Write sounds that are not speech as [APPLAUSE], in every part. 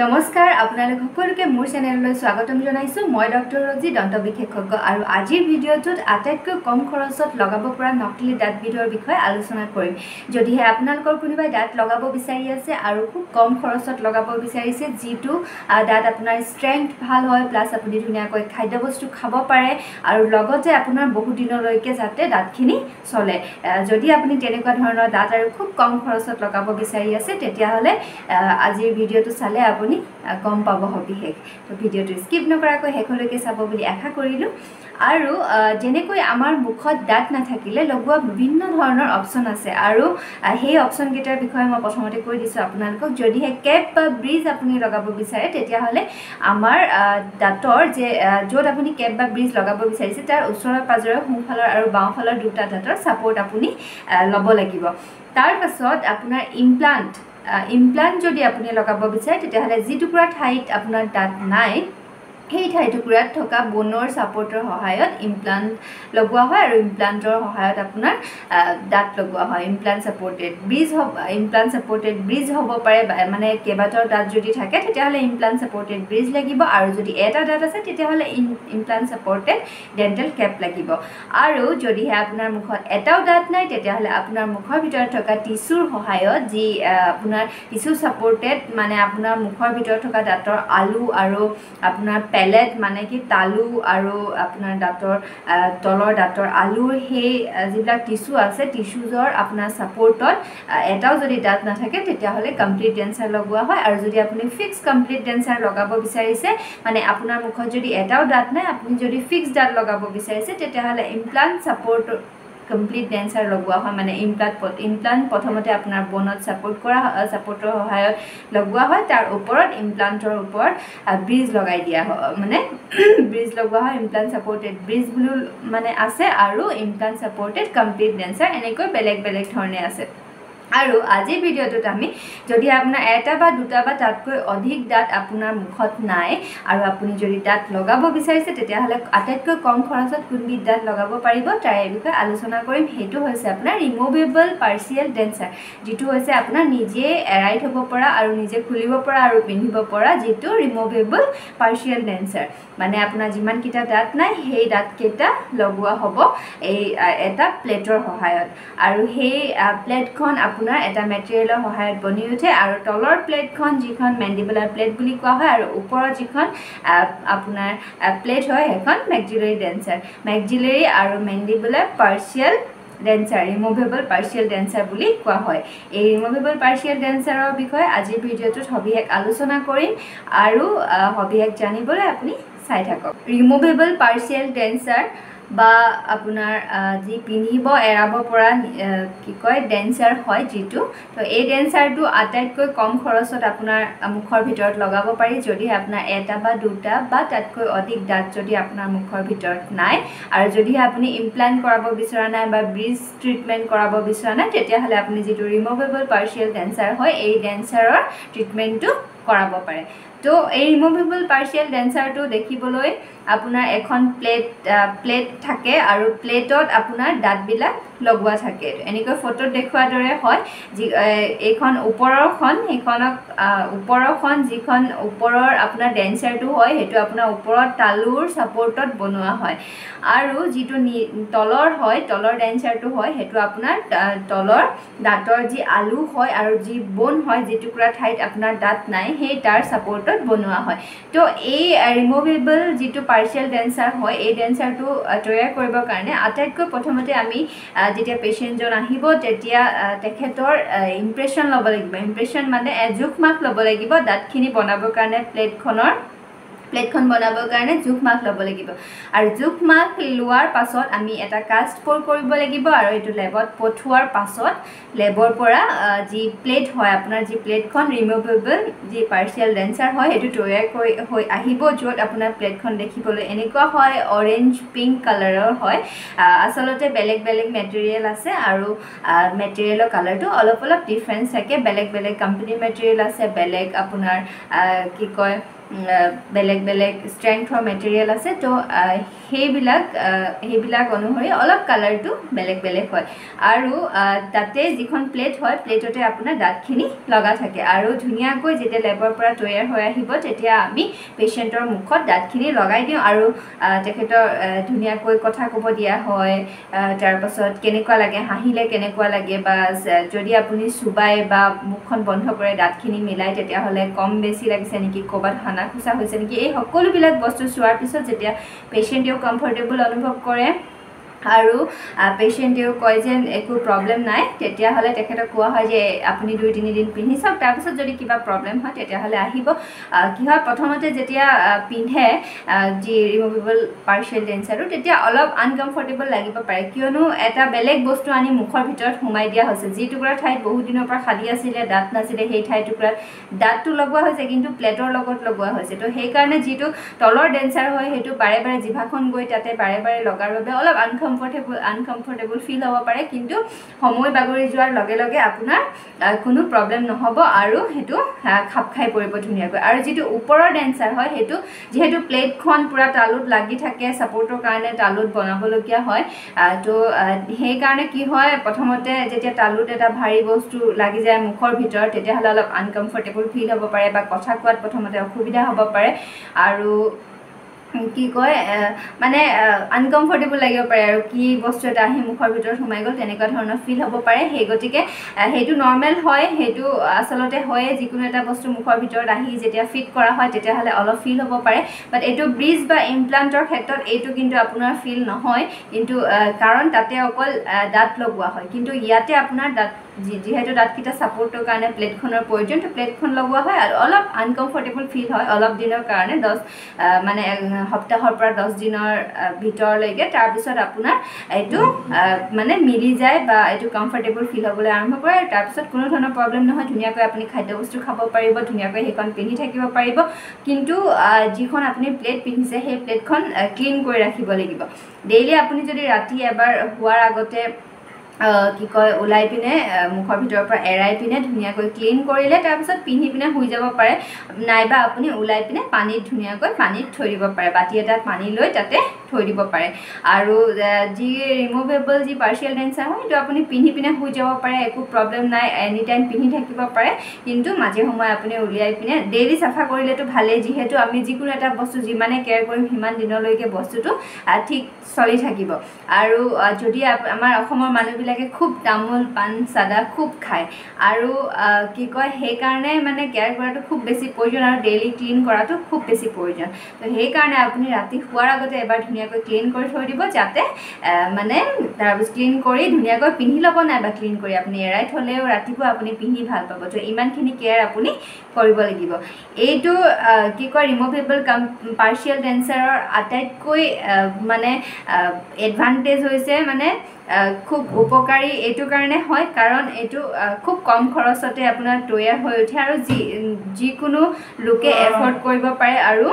নমস্কাৰ আপোনালোক সকলোকে মোৰ চেনেললৈ স্বাগতম জনাইছোঁ। মই ডক্টৰ ৰজি দন্ত বিশেষজ্ঞ আৰু আজিৰ ভিডিঅ'টোত আটাইতকৈ কম খৰচত লগাব পৰা নকলি দাঁতবিধৰ বিষয়ে আলোচনা কৰিম। যদিহে আপোনালোকৰ কোনোবাই দাঁত লগাব বিচাৰি আছে আৰু খুব কম খৰচত লগাব বিচাৰিছে যিটো দাঁত আপোনাৰ ষ্ট্ৰেংথ ভাল হয় প্লাছ আপুনি ধুনীয়াকৈ খাদ্যবস্তু খাব পাৰে আৰু লগতে আপোনাৰ বহুত দিনলৈকে যাতে দাঁতখিনি চলে। যদি আপুনি তেনেকুৱা ধৰণৰ দাঁত আৰু খুব কম খৰচত লগাব বিচাৰি আছে তেতিয়াহ'লে আজিৰ ভিডিঅ'টো চালে গম পাব সবিশেষ তো ভিডিঅ'টো স্কিপ নকৰাকৈ শেষলৈকে চাব বুলি আশা কৰিলোঁ। আৰু যেনেকৈ আমাৰ মুখত দাঁত নাথাকিলে লগোৱা বিভিন্ন ধৰণৰ অপশ্যন আছে। আৰু সেই অপশ্যনকেইটাৰ বিষয়ে মই প্ৰথমতে কৈ দিছোঁ আপোনালোকক। যদিহে কেপ বা ব্ৰিজ আপুনি লগাব বিচাৰে তেতিয়াহ'লে আমাৰ দাঁতৰ যে য'ত আপুনি কেপ বা ব্ৰিজ লগাব বিচাৰিছে তাৰ ওচৰে পাজৰে সোঁফালৰ আৰু বাওঁফালৰ দুটা দাঁতৰ ছাপৰ্ট আপুনি ল'ব লাগিব। তাৰপাছত আপোনাৰ ইমপ্লাণ্ট ইমপ্লাণ্ট যদি আপুনি লগাব বিচাৰে তেতিয়াহ'লে যিটুকুৰা ঠাইত আপোনাৰ দাঁত নাই সেই ঠাইটুকুৰাত থকা বনৰ ছাপৰ্টৰ সহায়ত ইমপ্লাণ্ট লগোৱা হয় আৰু ইমপ্লাণ্টৰ সহায়ত আপোনাৰ দাঁত লগোৱা হয়। ইমপ্লাণ্ট ছাপৰ্টেড ব্ৰিজ হ'ব ইমপ্লাণ্ট ছাপৰ্টেড ব্ৰিজ হ'ব পাৰে মানে কেইবাটাও দাঁত যদি থাকে তেতিয়াহ'লে ইমপ্লাণ্ট ছাপৰ্টেড ব্ৰিজ লাগিব আৰু যদি এটা দাঁত আছে তেতিয়াহ'লে ইমপ্লাণ্ট ছাপৰ্টেড ডেণ্টেল কেপ লাগিব। আৰু যদিহে আপোনাৰ মুখত এটাও দাঁত নাই তেতিয়াহ'লে আপোনাৰ মুখৰ ভিতৰত থকা টিচুৰ সহায়ত যি আপোনাৰ টিচু ছাপৰ্টেড মানে আপোনাৰ মুখৰ ভিতৰত থকা দাঁতৰ আলু আৰু আপোনাৰ পেলেট মানে কি তালু আৰু আপোনাৰ দাঁতৰ তলৰ দাঁতৰ আলুৰ সেই যিবিলাক টিচু আছে টিচুজৰ আপোনাৰ ছাপৰ্টত এটাও যদি দাঁত নাথাকে তেতিয়াহ'লে কমপ্লিট ডেঞ্চাৰ লগোৱা হয়। আৰু যদি আপুনি ফিক্স কমপ্লিট ডেঞ্চাৰ লগাব বিচাৰিছে মানে আপোনাৰ মুখত যদি এটাও দাঁত নাই আপুনি যদি ফিক্স দাঁত লগাব বিচাৰিছে তেতিয়াহ'লে ইমপ্লাণ্ট ছাপৰ্ট কমপ্লিট ডেঞ্চাৰ লগোৱা হয় মানে ইমপ্লাণ্ট ইমপ্লাণ্ট প্ৰথমতে আপোনাৰ বনত ছাপৰ্ট কৰা ছাপৰ্টৰ সহায়ত লগোৱা হয় তাৰ ওপৰত ইমপ্লাণ্টৰ ওপৰত ব্ৰিজ লগাই দিয়া হয় মানে [CLEARS THROAT] ব্ৰিজ লগোৱা হয় ইমপ্লাণ্ট ছাপৰ্টেড ব্ৰিজ বুলিও মানে আছে আৰু ইমপ্লাণ্ট ছাপৰ্টেড কমপ্লিট ডেঞ্চাৰ এনেকৈ বেলেগ বেলেগ ধৰণে আছে। আৰু আজিৰ ভিডিঅ'টোত আমি যদি আপোনাৰ এটা বা দুটা বা তাতকৈ অধিক দাঁত আপোনাৰ মুখত নাই আৰু আপুনি যদি দাঁত লগাব বিচাৰিছে তেতিয়াহ'লে আটাইতকৈ কম খৰচত কোনবিধ দাঁত লগাব পাৰিব তাৰে বিষয়ে আলোচনা কৰিম। সেইটো হৈছে আপোনাৰ ৰিমুভেবল পাৰ্চিয়েল ডেঞ্চাৰ যিটো হৈছে আপোনাৰ নিজে এৰাই থ'ব পৰা আৰু নিজে খুলিব পৰা আৰু পিন্ধিব পৰা যিটো ৰিমুভেবল পাৰ্চিয়েল ডেঞ্চাৰ মানে আপোনাৰ যিমানকেইটা দাঁত নাই সেই দাঁতকেইটা লগোৱা হ'ব এই এটা প্লেটৰ সহায়ত। আৰু সেই প্লেটখন আপোনাৰ এটা মেটেৰিয়েলৰ সহায়ত বনি উঠে আৰু তলৰ প্লেটখন যিখন মেণ্ডিবুলাৰ প্লেট বুলি কোৱা হয় আৰু ওপৰত যিখন আপোনাৰ প্লেট হয় সেইখন মেকজিলেৰী ডেঞ্চাৰ মেকজিলেৰী আৰু mandibular partial denture removable partial denture বুলি কোৱা হয়। এই ৰিমুভেবল পাৰ্চিয়েল ডেঞ্চাৰৰ বিষয়ে আজিৰ ভিডিঅ'টোত সবিশেষ আলোচনা কৰিম আৰু সবিশেষ জানিবলৈ আপুনি চাই থাকক। ৰিমুভেবল পাৰ্চিয়েল ডেঞ্চাৰ বা আপোনাৰ যি পিন্ধিব এৰাব পৰা কি কয় ডেঞ্চাৰ হয় যিটো তো এই ডেঞ্চাৰটো আটাইতকৈ কম খৰচত আপোনাৰ মুখৰ ভিতৰত লগাব পাৰি যদিহে আপোনাৰ এটা বা দুটা বা তাতকৈ অধিক দাঁত যদি আপোনাৰ মুখৰ ভিতৰত নাই। আৰু যদিহে আপুনি ইমপ্লাণ্ট কৰাব বিচৰা নাই বা ব্ৰিজ ট্ৰিটমেণ্ট কৰাব বিচৰা নাই তেতিয়াহ'লে আপুনি যিটো ৰিমুভেবল পাৰ্চিয়েল ডেঞ্চাৰ হয় এই ডেঞ্চাৰৰ ট্ৰিটমেণ্টটো কৰাব পাৰে। তো এই ৰিমুভেবল পাৰ্চিয়েল ডেঞ্চাৰটো দেখিবলৈ আপোনাৰ এখন প্লেট প্লেট থাকে আৰু প্লেটত আপোনাৰ দাঁতবিলাক লগোৱা থাকে। এনেকৈ ফটোত দেখুওৱাৰ দৰে হয় যি এইখন ওপৰৰখন সেইখনক ওপৰৰখন যিখন ওপৰৰ আপোনাৰ ডেঞ্চাৰটো হয় সেইটো আপোনাৰ ওপৰত তালুৰ ছাপৰ্টত বনোৱা হয়। আৰু যিটো তলৰ হয় তলৰ ডেঞ্চাৰটো হয় সেইটো আপোনাৰ তলৰ দাঁতৰ যি আলু হয় আৰু যি বন হয় যিটুকুৰা ঠাইত আপোনাৰ দাঁত নাই সেই তাৰ ছাপৰ্টত বনোৱা হয়। তো এই ৰিমুভেবল যিটো পাৰ্চিয়েল ডেঞ্চাৰ হয় এই ডেঞ্চাৰটো তৈয়াৰ কৰিবৰ কাৰণে আটাইতকৈ প্ৰথমতে আমি যেতিয়া পেচেণ্টজন আহিব তেতিয়া তেখেতৰ ইমপ্ৰেশ্যন ল'ব লাগিব। ইমপ্ৰেশ্যন মানে জোখ মাখ ল'ব লাগিব দাঁতখিনি বনাবৰ কাৰণে প্লেটখনৰ প্লেটখন বনাবৰ কাৰণে জোখ মাখ ল'ব লাগিব। আৰু জোখ মাখ লোৱাৰ পাছত আমি এটা কাষ্ট প'ৰ কৰিব লাগিব আৰু এইটো লেবত পঠোৱাৰ পাছত লেবৰ পৰা যি প্লেট হয় আপোনাৰ যি প্লেটখন ৰিমুভেবল যি পাৰ্চিয়েল ডেঞ্চাৰ হয় সেইটো তৈয়াৰ কৰি হৈ আহিব য'ত আপোনাৰ প্লেটখন দেখিবলৈ এনেকুৱা হয় অৰেঞ্জ পিংক কালাৰৰ হয়। আচলতে বেলেগ বেলেগ মেটেৰিয়েল আছে আৰু মেটেৰিয়েলৰ কালাৰটো অলপ অলপ ডিফাৰেঞ্চ থাকে। বেলেগ বেলেগ কোম্পানীৰ মেটেৰিয়েল আছে বেলেগ আপোনাৰ কি কয় বেলেগ বেলেগ ষ্ট্ৰেংথৰ মেটেৰিয়েল আছে তো সেইবিলাক সেইবিলাক অনুসৰি অলপ কালাৰটো বেলেগ বেলেগ হয়। আৰু তাতে যিখন প্লেট হয় প্লেটতে আপোনাৰ দাঁতখিনি লগা থাকে। আৰু ধুনীয়াকৈ যেতিয়া লেবৰ পৰা তৈয়াৰ হৈ আহিব তেতিয়া আমি পেচেণ্টৰ মুখত দাঁতখিনি লগাই দিওঁ আৰু তেখেতৰ ধুনীয়াকৈ কথা ক'ব দিয়া হয় তাৰপাছত কেনেকুৱা লাগে হাঁহিলে কেনেকুৱা লাগে বা যদি আপুনি চুবাই বা মুখখন বন্ধ কৰে দাঁতখিনি মিলাই তেতিয়াহ'লে কম বেছি লাগিছে নেকি ক'ৰবাত হানা খোচা হৈছে নেকি? এই সকলোবিলাক বস্তু চোৱাৰ পিছত যেতিয়া পেচেণ্টেও কমফৰ্টেবল অনুভৱ কৰে আৰু পেচেণ্টেও কয় যে একো প্ৰব্লেম নাই তেতিয়াহ'লে তেখেতক কোৱা হয় যে আপুনি দুই তিনিদিন পিন্ধি চাওক। তাৰপিছত যদি কিবা প্ৰব্লেম হয় তেতিয়াহ'লে আহিব। কি হয় প্ৰথমতে যেতিয়া পিন্ধে যি ৰিমুভেবল পাৰ্চিয়েল ডেঞ্চাৰটো তেতিয়া অলপ আনকমফৰ্টেবল লাগিব পাৰে। কিয়নো এটা বেলেগ বস্তু আনি মুখৰ ভিতৰত সোমাই দিয়া হৈছে। যি টুকুৰা ঠাইত বহুত দিনৰ পৰা খালী আছিলে দাঁত নাছিলে সেই ঠাই টুকুৰাত দাঁতটো লগোৱা হৈছে কিন্তু প্লেটৰ লগত লগোৱা হৈছে। তো সেইকাৰণে যিটো তলৰ ডেঞ্চাৰ হয় সেইটো বাৰে বাৰে জিভাখন গৈ তাতে বাৰে বাৰে লগাৰ বাবে অলপ আনকম কমফৰ্টেবল আনকমফৰ্টেবল ফিল হ'ব পাৰে কিন্তু সময় বাগৰি যোৱাৰ লগে লগে আপোনাৰ কোনো প্ৰব্লেম নহ'ব আৰু সেইটো খাপ খাই পৰিব ধুনীয়াকৈ। আৰু যিটো ওপৰৰ ডেঞ্চাৰ হয় সেইটো যিহেতু প্লেটখন পূৰা তালুত লাগি থাকে ছাপৰ্টৰ কাৰণে তালুত বনাবলগীয়া হয় তো সেইকাৰণে কি হয় প্ৰথমতে যেতিয়া তালুত এটা ভাৰী বস্তু লাগি যায় মুখৰ ভিতৰত তেতিয়াহ'লে অলপ আনকমফৰ্টেবল ফিল হ'ব পাৰে বা কথা কোৱাত প্ৰথমতে অসুবিধা হ'ব পাৰে। আৰু কি কয় মানে আনকমফৰ্টেবল লাগিব পাৰে আৰু কি বস্তু এটা আহি মুখৰ ভিতৰত সোমাই গ'ল তেনেকুৱা ধৰণৰ ফিল হ'ব পাৰে। সেই গতিকে সেইটো নৰ্মেল হয় সেইটো আচলতে হয়ে যিকোনো এটা বস্তু মুখৰ ভিতৰত আহি যেতিয়া ফিট কৰা হয় তেতিয়াহ'লে অলপ ফিল হ'ব পাৰে। বাট এইটো ব্ৰিজ বা ইমপ্লাণ্টৰ ক্ষেত্ৰত এইটো কিন্তু আপোনাৰ ফিল নহয়। কিন্তু কাৰণ তাতে অকল দাঁত লগোৱা হয়। কিন্তু ইয়াতে আপোনাৰ দাঁত যিহেতু দাঁতকেইটা ছাপৰ্টৰ কাৰণে প্লেটখনৰ প্ৰয়োজন তো প্লেটখন লগোৱা হয় আৰু অলপ আনকমফৰ্টেবল ফিল হয় অলপ দিনৰ কাৰণে দহ মানে সপ্তাহৰ পৰা দহ দিনৰ ভিতৰলৈকে। তাৰপিছত আপোনাৰ এইটো মানে মিলি যায় বা এইটো কমফৰ্টেবল ফিল হ'বলৈ আৰম্ভ কৰে। আৰু তাৰপিছত কোনো ধৰণৰ প্ৰব্লেম নহয়। ধুনীয়াকৈ আপুনি খাদ্যবস্তু খাব পাৰিব ধুনীয়াকৈ সেইখন পিন্ধি থাকিব পাৰিব। কিন্তু যিখন আপুনি প্লেট পিন্ধিছে সেই প্লেটখন ক্লিন কৰি ৰাখিব লাগিব। ডেইলি আপুনি যদি ৰাতি এবাৰ শোৱাৰ আগতে কি কয় ওলাই পিনে মুখৰ ভিতৰৰ পৰা এৰাই পিনে ধুনীয়াকৈ ক্লিন কৰিলে তাৰপিছত পিন্ধি পিনে শুই যাব পাৰে। নাইবা আপুনি ওলাই পিনে পানীত ধুনীয়াকৈ পানীত থৈ দিব পাৰে। বাতি এটাত পানী লৈ তাতে থৈ দিব পাৰে। আৰু যি ৰিমুভেবল যি পাৰ্চিয়েল ডেঞ্চাৰ হয় সেইটো আপুনি পিন্ধি পিনে শুই যাব পাৰে। একো প্ৰব্লেম নাই এনি টাইম পিন্ধি থাকিব পাৰে। কিন্তু মাজে সময়ে আপুনি উলিয়াই পিনে ডেইলি চাফা কৰিলেতো ভালেই। যিহেতু আমি যিকোনো এটা বস্তু যিমানে কেয়াৰ কৰিম সিমান দিনলৈকে বস্তুটো ঠিক চলি থাকিব। আৰু যদি আমাৰ অসমৰ মানুহবিলাকে খুব তামোল পাণ চাদা খুব খায়। আৰু কি কয় সেইকাৰণে মানে কেয়াৰ কৰাটো খুব বেছি প্ৰয়োজন আৰু ডেইলি ক্লিন কৰাটো খুব বেছি প্ৰয়োজন। তো সেইকাৰণে আপুনি ৰাতি শোৱাৰ আগতে এবাৰ ধুনীয়াকৈ ক্লিন কৰি থৈ দিব যাতে মানে তাৰপিছত ক্লিন কৰি ধুনীয়াকৈ পিন্ধি ল'ব নাইবা ক্লিন কৰি আপুনি এৰাই থ'লেও ৰাতিপুৱা আপুনি পিন্ধি ভাল পাব। তো ইমানখিনি কেয়াৰ আপুনি কৰিব লাগিব। এইটো কি কয় ৰিমুভেবল কাম পাৰ্চিয়েল ডেঞ্চাৰৰ আটাইতকৈ মানে এডভান্টেজ হৈছে মানে খুব উপকাৰী এইটো কাৰণে হয় কাৰণ এইটো খুব কম খৰচতে আপোনাৰ তৈয়াৰ হৈ উঠে আৰু যি যিকোনো লোকে এফৰ্ড কৰিব পাৰে আৰু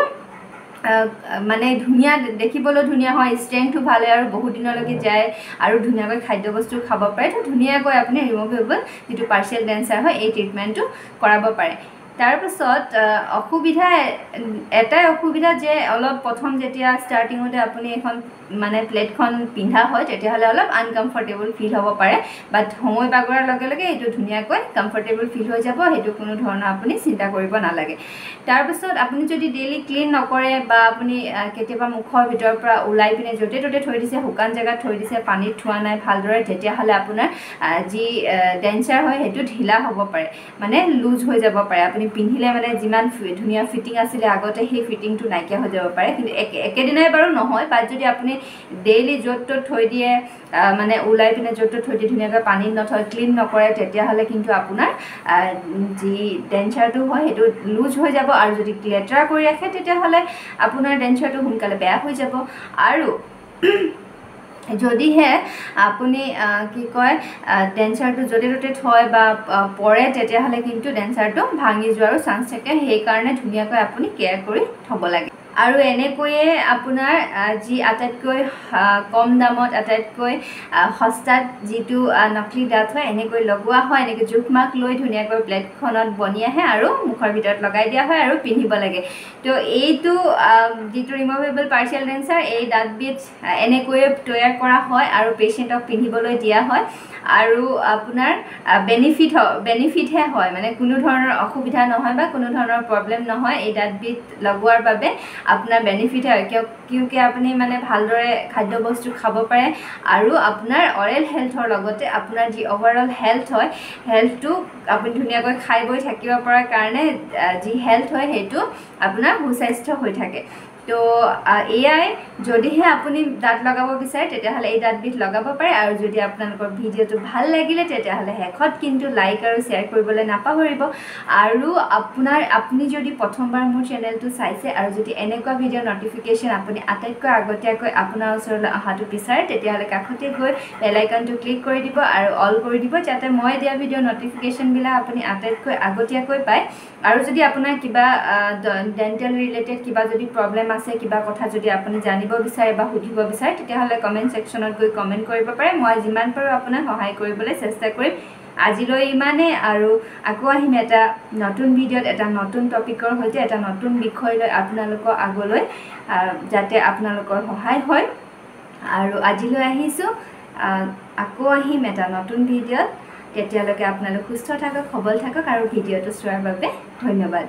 মানে ধুনীয়া দেখিবলৈ ধুনীয়া হয় ষ্ট্ৰেংথটো ভালে আৰু বহুত দিনলৈকে যায় আৰু ধুনীয়াকৈ খাদ্যবস্তু খাব পাৰে তো ধুনীয়াকৈ আপুনি ৰিমুভেবল যিটো পাৰ্চিয়েল ডেঞ্চাৰ হয় এই ট্ৰিটমেণ্টটো কৰাব পাৰে। তাৰপাছত অসুবিধা এটাই অসুবিধা যে অলপ প্ৰথম যেতিয়া ষ্টাৰ্টিঙতে আপুনি এখন মানে প্লেটখন পিন্ধা হয় তেতিয়াহ'লে অলপ আনকমফৰ্টেবল ফিল হ'ব পাৰে। বাট সময় বাগৰাৰ লগে লগে এইটো ধুনীয়াকৈ কমফৰ্টেবল ফিল হৈ যাব সেইটো কোনো ধৰণৰ আপুনি চিন্তা কৰিব নালাগে। তাৰপিছত আপুনি যদি ডেইলি ক্লিন নকৰে বা আপুনি কেতিয়াবা মুখৰ ভিতৰৰ পৰা ওলাই পিনে য'তে ত'তে থৈ দিছে শুকান জেগাত থৈ দিছে পানীত থোৱা নাই ভালদৰে তেতিয়াহ'লে আপোনাৰ যি ডেঞ্চাৰ হয় সেইটো ঢিলা হ'ব পাৰে। মানে লুজ হৈ যাব পাৰে। আপুনি পিন্ধিলে মানে যিমান ধুনীয়া ফিটিং আছিলে আগতে সেই ফিটিংটো নাইকিয়া হৈ যাব পাৰে। কিন্তু একে একেদিনাই বাৰু নহয় বাট যদি আপুনি ডেইলি য'ত ত'ত থৈ দিয়ে মানে ওলাই পিনে য'ত ত'ত থৈ দিয়ে ধুনীয়াকৈ পানীত নথয় ক্লিন নকৰে তেতিয়াহ'লে কিন্তু আপোনাৰ যি ডেঞ্চাৰটো হয় সেইটো লুজ হৈ যাব। আৰু যদি লেতেৰা কৰি ৰাখে তেতিয়াহ'লে আপোনাৰ ডেঞ্চাৰটো সোনকালে বেয়া হৈ যাব। আৰু যদিহে আপুনি কি কয় ডেঞ্চাৰটো য'তে ত'তে থয় বা পৰে তেতিয়াহ'লে কিন্তু ডেঞ্চাৰটো ভাঙি যোৱাৰো চান্স থাকে। সেইকাৰণে ধুনীয়াকৈ আপুনি কেয়াৰ কৰি থ'ব লাগে। আৰু এনেকৈয়ে আপোনাৰ যি আটাইতকৈ কম দামত আটাইতকৈ সস্তাত যিটো নকলি দাঁত হয় এনেকৈ লগোৱা হয় এনেকৈ জোখ মাখ লৈ ধুনীয়াকৈ প্লেটখনত বনি আহে আৰু মুখৰ ভিতৰত লগাই দিয়া হয় আৰু পিন্ধিব লাগে। তো এইটো যিটো ৰিমুভেবল পাৰ্চিয়েল ডেঞ্চাৰ এই দাঁতবিধ এনেকৈয়ে তৈয়াৰ কৰা হয় আৰু পেচেণ্টক পিন্ধিবলৈ দিয়া হয়। আৰু আপোনাৰ বেনিফিট বেনিফিটহে হয় মানে কোনো ধৰণৰ অসুবিধা নহয় বা কোনো ধৰণৰ প্ৰব্লেম নহয় এই দাঁতবিধ লগোৱাৰ বাবে। আপোনাৰ বেনিফিট হয়। কিয় কিয়কি আপুনি মানে ভালদৰে খাদ্যবস্তু খাব পাৰে আৰু আপোনাৰ অৰেল হেল্থৰ লগতে আপোনাৰ যি অভাৰঅল হেল্থ হয় হেল্থটো আপুনি ধুনীয়াকৈ খাই বৈ থাকিব পৰাৰ কাৰণে যি হেল্থ হয় সেইটো আপোনাৰ সুস্বাস্থ্য হৈ থাকে। তো এয়াই যদিহে আপুনি দাঁত লগাব বিচাৰে তেতিয়াহ'লে এই দাঁতবিধ লগাব পাৰে। আৰু যদি আপোনালোকৰ ভিডিঅ'টো ভাল লাগিলে তেতিয়াহ'লে শেষত কিন্তু লাইক আৰু শ্বেয়াৰ কৰিবলৈ নাপাহৰিব। আৰু আপোনাৰ আপুনি যদি প্ৰথমবাৰ মোৰ চেনেলটো চাইছে আৰু যদি এনেকুৱা ভিডিঅ' নটিফিকেশ্যন আপুনি আটাইতকৈ আগতীয়াকৈ আপোনাৰ ওচৰলৈ অহাটো বিচাৰে তেতিয়াহ'লে কাষতে গৈ বেলাইকনটো ক্লিক কৰি দিব আৰু অল কৰি দিব যাতে মই দিয়া ভিডিঅ' নটিফিকেশ্যনবিলাক আপুনি আটাইতকৈ আগতীয়াকৈ পায়। আৰু যদি আপোনাৰ কিবা ডেণ্টেল ৰিলেটেড কিবা যদি প্ৰব্লেম আছে কিবা কথা যদি আপুনি জানিব বিচাৰে বা সুধিব বিচাৰে তেতিয়াহ'লে কমেণ্ট ছেকশ্যনত গৈ কমেণ্ট কৰিব পাৰে। মই যিমান পাৰোঁ আপোনাক সহায় কৰিবলৈ চেষ্টা কৰিম। আজিলৈ ইমানেই আৰু আকৌ আহিম এটা নতুন ভিডিঅ'ত এটা নতুন টপিকৰ সৈতে এটা নতুন বিষয় লৈ আপোনালোকৰ আগলৈ যাতে আপোনালোকৰ সহায় হয়। আৰু আজিলৈ আহিছোঁ। আকৌ আহিম এটা নতুন ভিডিঅ'ত। তেতিয়ালৈকে আপোনালোক সুস্থ থাকক সবল থাকক আৰু ভিডিঅ'টো চোৱাৰ বাবে ধন্যবাদ।